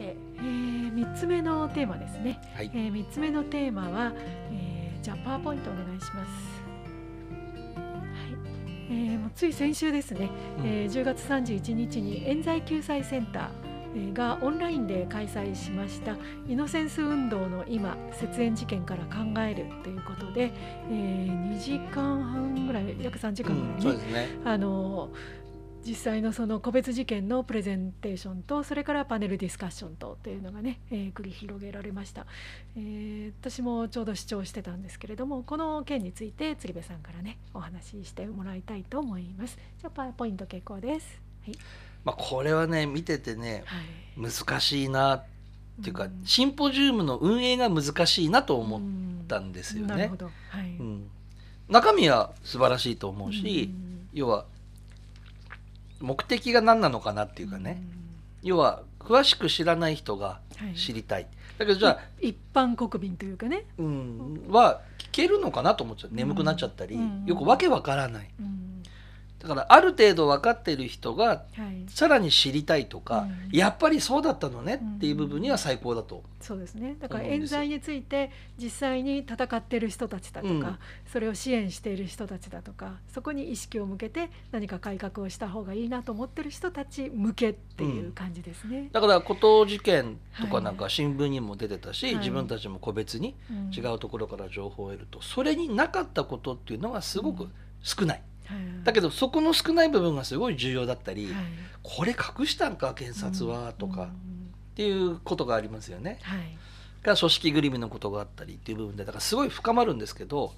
て、えー、3つ目のテーマですね、はい。えー、3つ目のテーマは、えー、じゃあパワーポイントお願いします、はい。えー、もうつい先週ですね、うん。えー、10月31日に冤罪救済センターえーがオンラインで開催しましたイノセンス運動の今節縁事件から考えるということで、えー、2時間半ぐらい約3時間ぐらいね、うんね。あの実際のその個別事件のプレゼンテーションとそれからパネルディスカッションとというのがね、えー繰り広げられました、えー私もちょうど視聴してたんですけれどもこの件について鶴瓶さんからねお話ししてもらいたいと思います。じゃあパワーポイント結構です。はい、まあこれはね見ててねはい、難しいなっていうか、ん。シンポジウムの運営が難しいなと思っうんたんですよね。なるほ。ど。はい、うん。中身は素晴らしいと思うし、うん。要は目的が何なのかなっていうかね、要は詳しく知らない人がうんはい。知りたい、だけどじゃあ、一般国民というかね、うん、は聞けるのかなと思っちゃう。眠くなっちゃったり、うん。よくわけわからない。うんだからある程度分かってる人がはい、さらに知りたいとか、うん。やっぱりそうだったのねっていう部分には最高だと、そうですね。だから冤罪について実際に戦っている人たちだとか、うん。それを支援している人たちだとかそこに意識を向けて何か改革をした方がいいなと思ってる人たち向けっていう感じですね。だから古東事件とかはいなんか新聞にも出てたし、はい。自分たちも個別にうん。違うところから情報を得るとそれになかったことっていうのがすごく少ない、はいだけどそこの少ない部分がすごい重要だったり、はい。これ隠したんか検察はとかうんっていうことがありますよね。はい。が組織ぐるみのことがあったりっていう部分でだからすごい深まるんですけど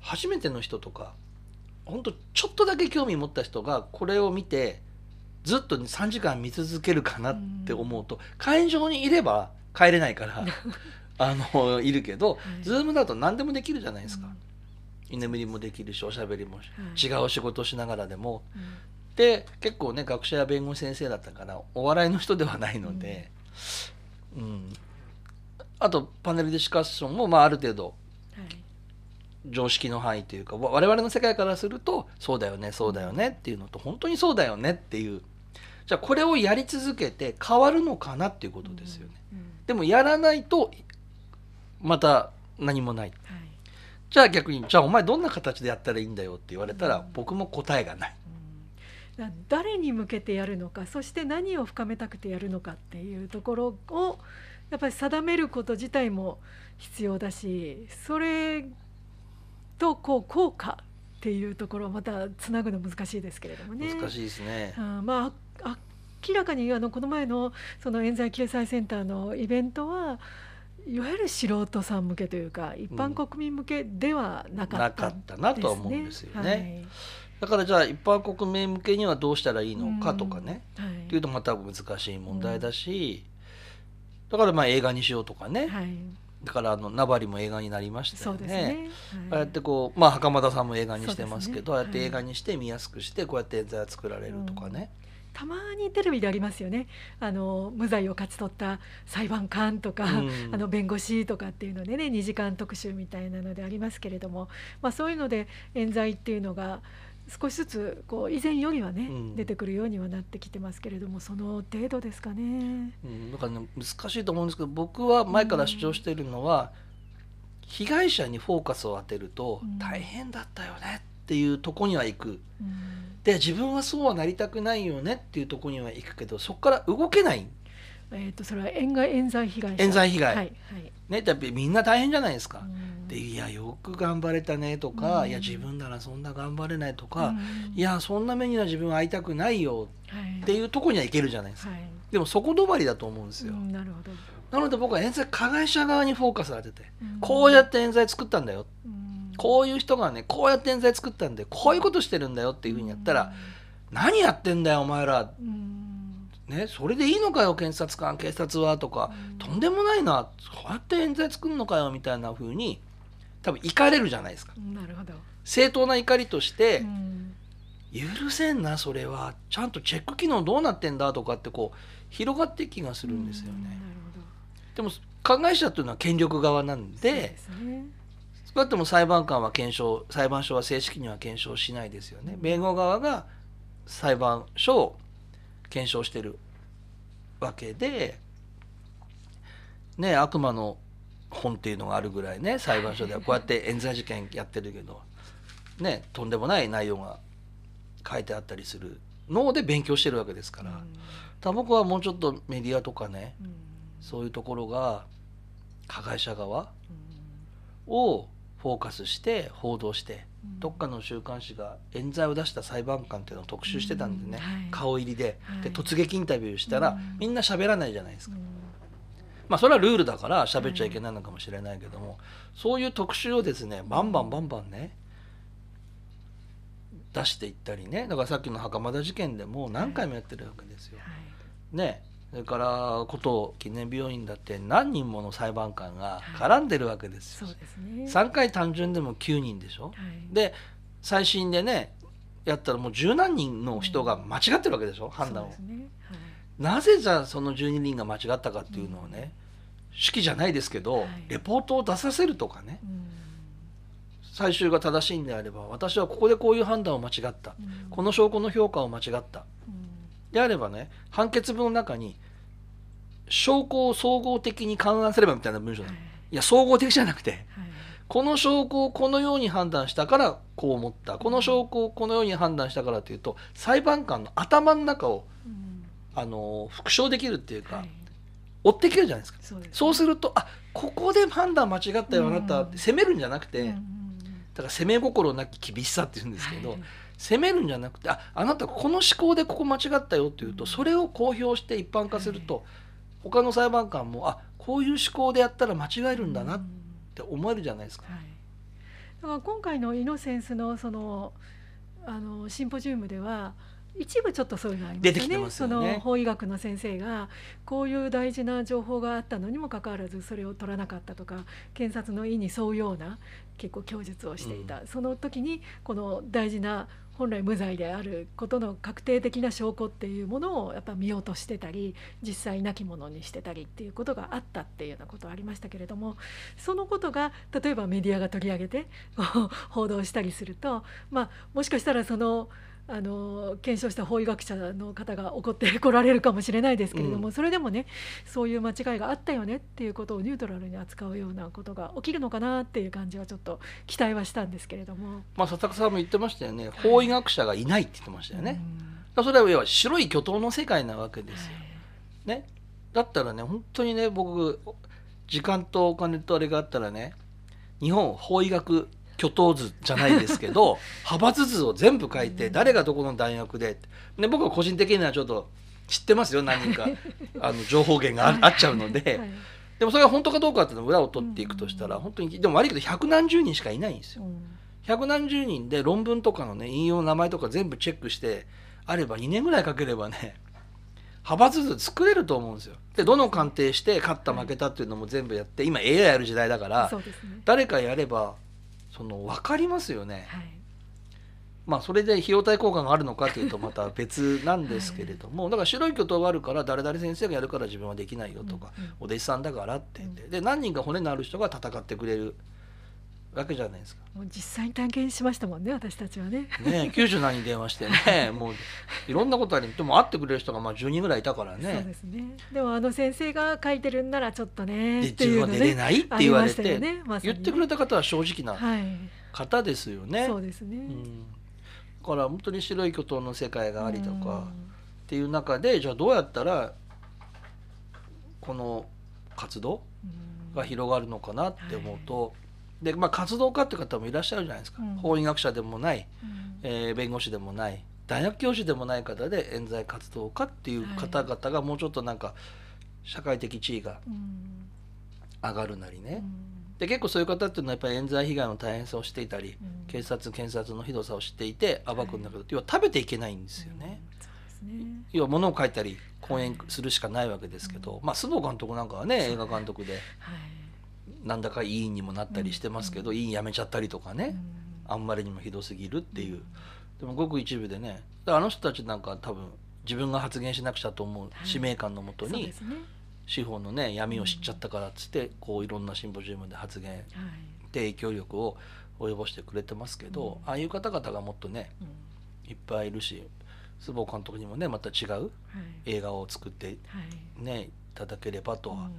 初めての人とか本当ちょっとだけ興味持った人がこれを見てずっと3時間見続けるかなって思うと会場にいれば帰れないから あのいるけど、はい。ズームだと何でもできるじゃないですか。うん。居眠りもできるしおしゃべりも違う仕事しながらでも。うん。で結構ね学者や弁護士先生だったからお笑いの人ではないので、うん。あとパネルディスカッションも、まあ、ある程度はい。常識の範囲というかわ我々の世界からするとそうだよねそうだよねっていうのと本当にそうだよねっていう。じゃあこれをやり続けて変わるのかなっていうことですよね。うん。でもやらないとまた何もない。はいじゃあ逆にじゃあお前どんな形でやったらいいんだよって言われたら、うん僕も答えがない。うんだ誰に向けてやるのかそして何を深めたくてやるのかっていうところをやっぱり定めること自体も必要だしそれとこう効果っていうところをまたつなぐの難しいですけれどもね。難しいですね。うんまああ明らかにあのこの前のその冤罪救済センターのイベントはいわゆる素人さん向けというか一般国民向けではなかなったかったなとは思うんですよね。はい。だからじゃあ一般国民向けにはどうしたらいいのかとかね、はい。っていうとまた難しい問題だし、だからまあ映画にしようとかね、はい、だからあのナバリも映画になりましたよね。ね。ああやってこうまあ袴田さんも映画にしてますけどね。ああやって映画にして見やすくしてこうやって冤罪が作られるとかね、たまにテレビでありますよね。あの無罪を勝ち取った裁判官とか、うん。あの弁護士とかっていうのでね、2時間特集みたいなのでありますけれども、まあそういうので冤罪っていうのが少しずつこう以前よりはね、うん。出てくるようにはなってきてますけれども、その程度ですかね。うん、だからね難しいと思うんですけど僕は前から主張しているのは、被害者にフォーカスを当てるとうん。大変だったよねっていうとこには行く。うんで自分はそうはなりたくないよねっていうところには行くけどそこから動けないえっ、とそれは冤害冤罪被害者。冤罪被害はいはい。ねだってみんな大変じゃないですか。うんでいやよく頑張れたねとか、うんいや自分ならそんな頑張れないとか、うんいやそんな目には自分は会いたくないよはいっていうところにはいけるじゃないですか。はい。でもそこ止まりだと思うんですよ。うんなるほど。なので僕は冤罪加害者側にフォーカスを当てて、うんこうやって冤罪作ったんだようんこういう人がねこうやって冤罪作ったんでこういうことしてるんだよっていうふうにやったら、何やってんだよお前ら。うん。ねそれでいいのかよ検察官警察はとか、うん。とんでもないな。そうやって冤罪作るのかよみたいな風に多分怒れるじゃないですか。うんなるほど。正当な怒りとして、うん。許せんなそれは。ちゃんとチェック機能どうなってんだとかってこう広がって気がするんですよね。る、でも加害者というのは権力側なんでですね。そうやっても裁判官は検証裁判所は正式には検証しないですよね。弁護側が裁判所を検証してるわけでね悪魔の本っていうのがあるぐらいね裁判所ではこうやって冤罪事件やってるけどねとんでもない内容が書いてあったりするので勉強してるわけですから、だから僕はもうちょっとメディアとかねうん。そういうところが加害者側をフォーカスして報道してうん。どっかの週刊誌が冤罪を出した裁判官っていうのを特集してたんでね、うん。はい。顔入りで。ではい。突撃インタビューしたら、うん。みんな喋らないじゃないですか、うん。まあそれはルールだから喋っちゃいけないのかもしれないけども、そういう特集をですねバンバンバンバンね出していったりね。だからさっきの袴田事件でも何回もやってるわけですよ。はい。ねそれから古藤記念病院だって何人もの裁判官が絡んでるわけですよ。そうですね。3回単純でも9人でしょ。はい。で最新でねやったらもう十何人の人が間違ってるわけでしょ判断を。ね。はい。なぜじゃあその12人が間違ったかっていうのをね、式じゃないですけど、はい。レポートを出させるとかね。うん。最終が正しいんであれば私はここでこういう判断を間違った。うん。この証拠の評価を間違った。うん。であればね判決文の中に証拠を総合的に勘案すればみたいな文章なの、はい。いや総合的じゃなくてはい。この証拠をこのように判断したからこう思った。この証拠をこのように判断したからというと裁判官の頭の中をうん。あの復唱できるっていうか、はい。追ってきるじゃないですか。そうですそうするとあここで判断間違ったよあなたって責めるんじゃなくて、うんだから攻め心なき厳しさって言うんですけど、はい。責めるんじゃなくてああなたこの思考でここ間違ったよっていうとうん。それを公表して一般化すると他の裁判官もあこういう思考でやったら間違えるんだなって思えるじゃないですか。はい、だから今回のイノセンスのそのあのシンポジウムでは一部ちょっとそういうのありますよね。その法医学の先生がこういう大事な情報があったのにもかかわらずそれを取らなかったとか検察の意に沿うような結構供述をしていた、その時にこの大事な本来無罪であることの確定的な証拠っていうものをやっぱ見落としてたり実際なきものにしてたりっていうことがあったっていうようなことはありましたけれどもそのことが例えばメディアが取り上げて報道したりすると、まあ、もしかしたらそのあの検証した法医学者の方が怒ってこられるかもしれないですけれども、うんそれでもねそういう間違いがあったよねっていうことをニュートラルに扱うようなことが起きるのかなっていう感じはちょっと期待はしたんですけれども。まあ、佐々木さんも言ってましたよね法医学者がいないって言ってましたよね。うんだからそれは要は白い巨頭の世界なわけですよ。ね、だったらね本当にね僕時間とお金とあれがあったらね日本法医学巨頭図じゃないですけど 派閥図を全部書いてうん。誰がどこの大学で、ね、僕は個人的にはちょっと知ってますよ何人か あの情報源がああっちゃうので、はい。でもそれが本当かどうかっていうのを裏を取っていくとしたらうん。本当にでも悪いけど百何十人しかいないんですよ。うん。百何十人で論文とかのね引用の名前とか全部チェックしてあれば2年ぐらいかければね派閥図作れると思うんですよ。でどの鑑定して勝った負けたっていうのも全部やって今 AI やる時代だから誰かやればその分かりますよね。はい。まあそれで費用対効果があるのかというとまた別なんですけれどもだから白い巨頭があるから誰々先生がやるから自分はできないよとかうんうん。お弟子さんだからって言ってで何人か骨のある人が戦ってくれるわけじゃないですか。もう実際に体験しましたもんね私たちはね。ねえ90何人電話してね もういろんなことありでも会ってくれる人がまあ10人ぐらいいたからそうねですね。でもあの先生が書いてるんならちょっだねでっていうの自分は出れね。ないって言われて、よねまね言ってくれた方は正直なはい。方ですよね。そうですね。うん、だから本当に白い巨頭の世界がありとかうんっていう中でじゃあどうやったらこの活動うんが広がるのかなって思うと、でまあ、活動家って方もいらっしゃるじゃないですか、うん。法医学者でもない、うん。えー弁護士でもない大学教授でもない方で冤罪活動家っていう方々がもうちょっとなんか社会的地位がうん。上がるなりね、うん。で結構そういう方っていうのはやっぱり冤罪被害の大変さを知っていたり、うん。警察検察のひどさを知っていて暴くんだけど、要は食べていけないんですよね。うん。要は物を書いたり講演するしかないわけですけど、まあ須藤監督なんかはね映画監督で。はい。なんだか委員にもなったりしてますけど、うん。委員辞めちゃったりとかね、うん。あんまりにもひどすぎるっていう、でもごく一部でねあの人たちなんかは多分自分が発言しなくちゃと思うはい。使命感のもとに。司法のね闇を知っちゃったからっつってこういろんなシンポジウムで発言はい。で影響力を及ぼしてくれてますけど、うん。ああいう方々がもっとねうん。いっぱいいるし須藤監督にもねまた違うはい。映画を作ってはい。ねいただければとは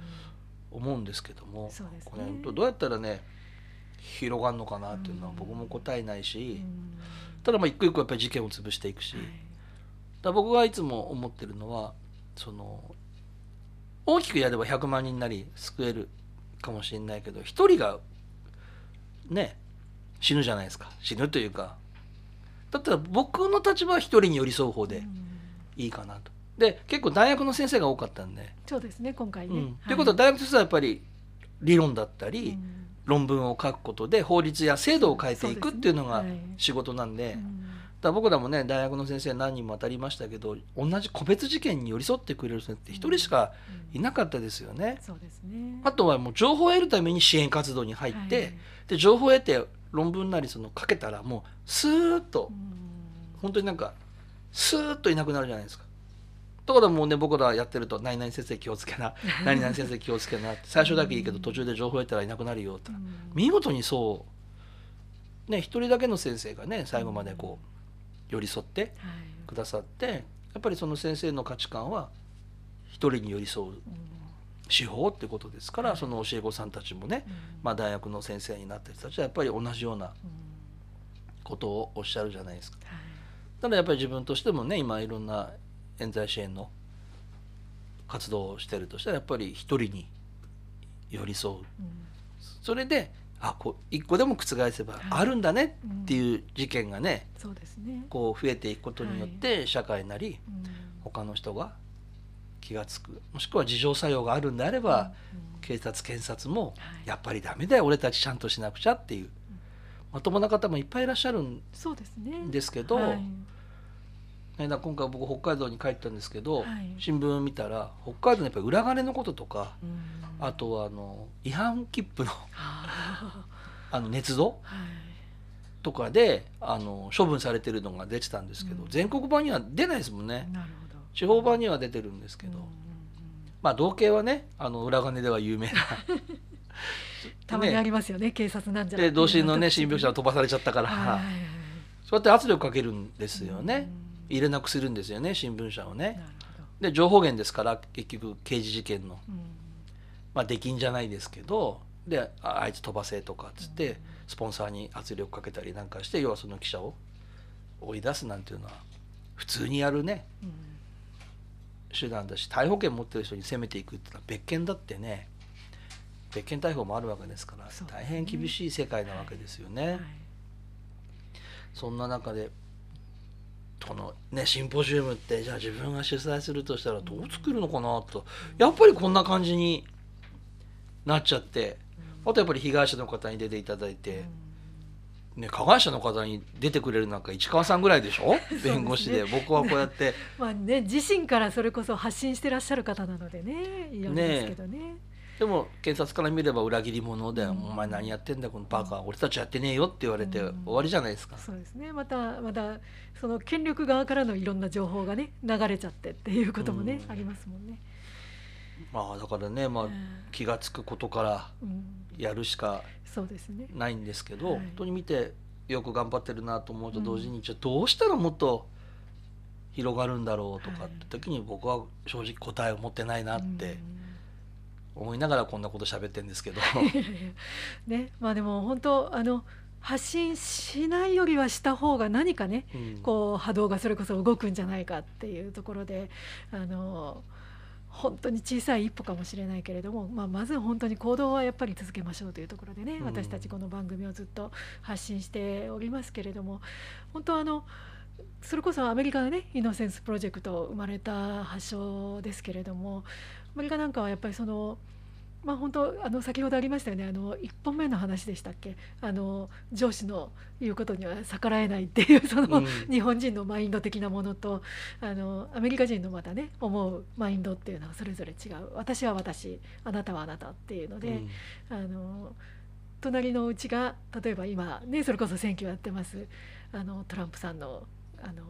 思うんですけども、そうですね。これ本当どうやったらね広がるのかなっていうのは僕も答えないし、うん。ただまあ一個一個やっぱり事件を潰していくし、はい。だ僕がいつも思ってるのはその大きくやれば100万人なり救えるかもしれないけど一人がね死ぬじゃないですか。死ぬというか。だったら僕の立場は一人に寄り添う方でうん。いいかなと。で結構大学の先生が多かったんで。そうですね今回ね。うんということは大学としてはやっぱり理論だったり、うん論文を書くことで法律や制度を変えていくっていうのが仕事なんで。うんだ僕らもね大学の先生何人も当たりましたけど同じ個別事件に寄り添ってくれる先生って一人しかいなかったですよね。そうですね。あとはもう情報を得るために支援活動に入って、はいで情報を得て論文なりその書けたらもうスーッとうん本当になんかスーッといなくなるじゃないですか。だからもうね僕らやってると「何々先生気をつけな 何々先生気をつけな」って最初だけいいけど途中で情報を得たらいなくなるよと。うん。見事にそうね一人だけの先生がね最後までこう寄り添ってはい。くださってやっぱりその先生の価値観は一人に寄り添ううん。手法ってことですから、はい。その教え子さんたちもね、うん。まあ、大学の先生になった人たちはやっぱり同じようなうん。ことをおっしゃるじゃないですか。はい。ただやっぱり自分としてもね今いろんな冤罪支援の活動をしてるとしたらやっぱり一人に寄り添う。うん。それであこう一個でも覆せばはい。あるんだねうん。っていう事件がねそうですね。こう増えていくことによって社会なりうん。他の人が気が付くもしくは自浄作用があるんであればうん。警察検察もはい。やっぱりダメだよ俺たちちゃんとしなくちゃっていう。まともな方もいっぱいいらっしゃるんですけど、だ今回僕北海道に帰ったんですけど、はい。新聞見たら北海道のやっぱり裏金のこととかうん。あとはあの違反切符のあ あの捏造？ーはい。とかであの処分されてるのが出てたんですけど、うん。全国版には出ないですもんね。なるほど。地方版には出てるんですけど、うんまあ同系はねあの裏金では有名な。たまにあねりますよね警察なんじゃなで同心のね新新聞社を飛ばされちゃったから、はいはいはい。そうやって圧力かけるんですよね、うん入れなくするんですよね新聞社をね。で情報源ですから結局刑事事件の。うん。まあ出禁じゃないですけどでああいつ飛ばせとかっつってスポンサーに圧力かけたりなんかして要はその記者を追い出すなんていうのは普通にやるね。うん。手段だし逮捕権持ってる人に攻めていくっていうのは別件だってね。別件逮捕もあるわけですから大変厳しい世界なわけですよね。はい。そんな中でこのねシンポジウムってじゃあ自分が主催するとしたらどう作るのかなと。やっぱりこんな感じになっちゃって。あとやっぱり被害者の方に出ていただいて、ね、加害者の方に出てくれるなんか市川さんぐらいでしょ？弁護士で。僕はこうやって。まあね自身からそれこそ発信してらっしゃる方なのでねいろいろですけどねでも検察から見れば裏切り者で「うんお前何やってんだこのバカ俺たちやってねえよ」って言われてうん。終わりじゃないですか。そうですね。またまたその権力側からのいろんな情報がね流れちゃってっていうこともね、うん。ありますもんね。まあだからね、まあうん、気が付くことからうんやるしか。ないんですけど、はい。本当に見てよく頑張ってるなと思うと同時に、じゃあどうしたらもっと広がるんだろうとかって時に僕は正直答えを持ってないなって思いながらこんなこと喋ってるんですけど、う んねまあでも本当あの発信しないよりはした方が何かねうん。こう波動がそれこそ動くんじゃないかっていうところであの本当に小さい一歩かもしれないけれども、まあ、まず本当に行動はやっぱり続けましょうというところでね、うん。私たちこの番組をずっと発信しておりますけれども本当あのそれこそアメリカでねイノセンスプロジェクト生まれた発祥ですけれどもアメリカなんかはやっぱりそのまあ本当あの先ほどありましたよね。あの1本目の話でしたっけ？あの上司の言うことには逆らえないっていうその、うん。日本人のマインド的なものとあのアメリカ人のまたね思うマインドっていうのはそれぞれ違う。私は私あなたはあなたっていうので、うん。あの隣のうちが例えば今ねそれこそ選挙やってますあのトランプさんのあの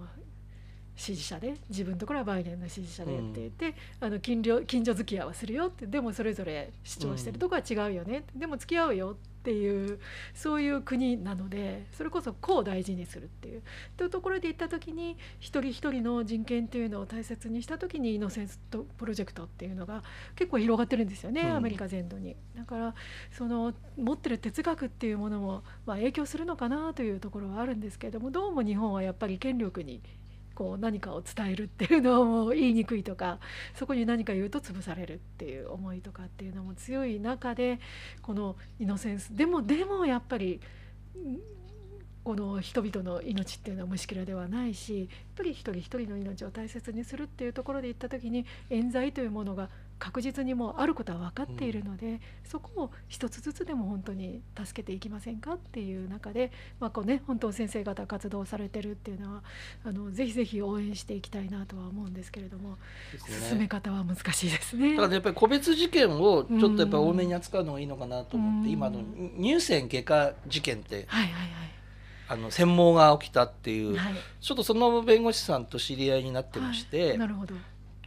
支持者で自分のところはバイデンの支持者でって言って、あの近所近所付き合いはするよってでもそれぞれ主張してるとこは違うよね、でも付き合うよっていうそういう国なのでそれこそ個を大事にするっていう。というところで言った時に一人一人の人権っていうのを大切にした時にイノセンストプロジェクトっていうのが結構広がってるんですよね、うん。アメリカ全土に。だからその持ってる哲学っていうものも、まあ、影響するのかなというところはあるんですけれどもどうも日本はやっぱり権力にこう何かを伝えるっていうのを言いにくいとかそこに何か言うと潰されるっていう思いとかっていうのも強い中でこのイノセンスでもでもやっぱりこの人々の命っていうのは虫けらではないしやっぱり一人一人の命を大切にするっていうところで言った時に冤罪というものが確実にもうあることは分かっているので、そこを一つずつでも本当に助けていきませんかっていう中で、まあこうね、本当先生方活動されてるっていうのはあのぜひぜひ応援していきたいなとは思うんですけれども、です進め方は難しいですね。だからやっぱり個別事件をちょっとやっぱり多めに扱うのがいいのかなと思って、うん今の乳腺外科事件ってはいはいあの専門が起きたっていう、はい。はいちょっとその弁護士さんと知り合いになってまして、はいなるほど。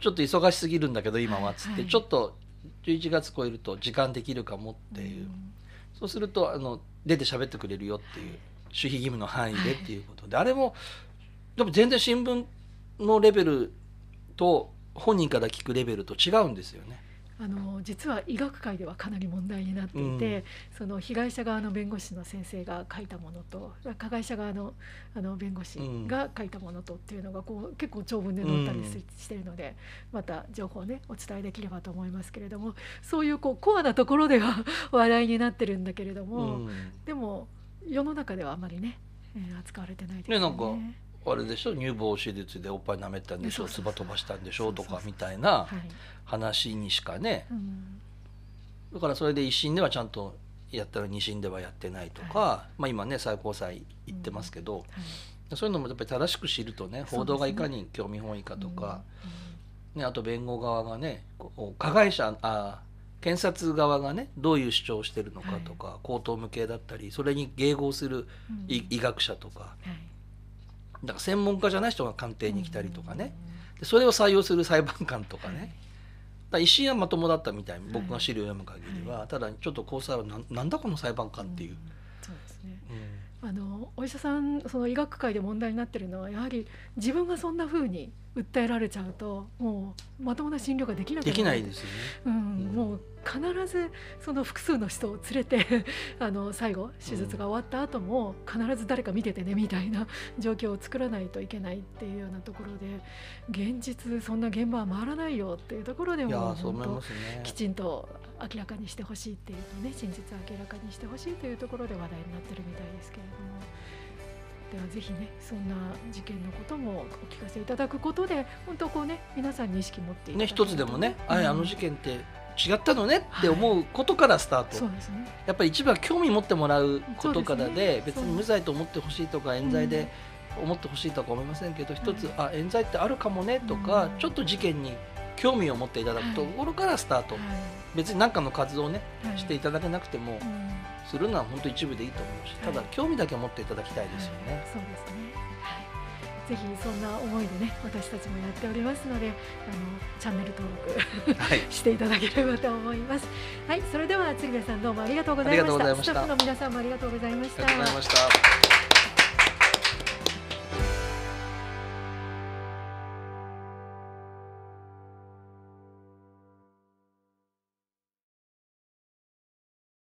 ちょっと忙しすぎるんだけど今はっつって、はいちょっと11月超えると時間できるかもっていう、そうするとあの出て喋ってくれるよっていう守秘義務の範囲でっていうことで、あれもでも全然新聞のレベルと本人から聞くレベルと違うんですよね。あの実は医学界ではかなり問題になっていて、その被害者側の弁護士の先生が書いたものと加害者側のあの弁護士が書いたものとっていうのがこう結構長文で載ったりし,、てるのでまた情報をねお伝えできればと思いますけれどもそういうこうコアなところでは 話題になってるんだけれども、うん。でも世の中ではあまりね、えー扱われてないですよね。ねなんかあれでしょ？乳房手術でおっぱい舐めたんでしょ？唾飛ばしたんでしょ？とかみたいなはい。話にしかね。うん。だからそれで一審ではちゃんとやったら二審ではやってないとか、まあ今ね最高裁行ってますけど、はい。そういうのもやっぱり正しく知るとね報道がいかに興味本位かとか、ね、あと弁護側がねこう加害者あ検察側がねどういう主張をしてるのかとか、口頭無形だったりそれに迎合するうん。医医学者とかはいだから専門家じゃない人が鑑定に来たりとかね、でそれを採用する裁判官とかね、だから一審はまともだったみたいに僕が資料を読む限りは、ただちょっと高裁はなんなんだこの裁判官っていう、そうですね。うん。あのお医者さんその医学界で問題になってるのはやはり自分がそんな風に訴えられちゃうともうまともな診療ができなくできないですよね。うんうんもう必ずその複数の人を連れて あの最後手術が終わった後も必ず誰か見ててねみたいな状況を作らないといけないっていうようなところで現実そんな現場は回らないよっていうところでもきちんと明らかにしてほしいっていうのね真実を明らかにしてほしいというところで話題になってるみたいですけれども。ではぜひねそんな事件のこともお聞かせいただくことで本当こうね皆さんに意識持っていただね。一つでもね、あれあの事件件って違ったのねって思うことからスタート、そうですね。やっぱり一番興味持ってもらうことからでね。別に無罪と思ってほしいとか冤罪で思ってほしいとか思いませんけど、一つあ冤罪ってあるかもねとか、うん。ちょっと事件に興味を持っていただくところからスタート、は別に何かの活動をねいはい。していただけなくてもうんするのは本当一部でいいと思うし、ただはい興味だけ持っていただきたいですよね。はいそうですね。はい。ぜひそんな思いでね私たちもやっておりますのであのチャンネル登録はい していただければと思います。はい、それでは鶴瓶さんどうもありがとうございました。ありがとうございましたスタッフの皆さんもありがとうございました。ありがとうございました。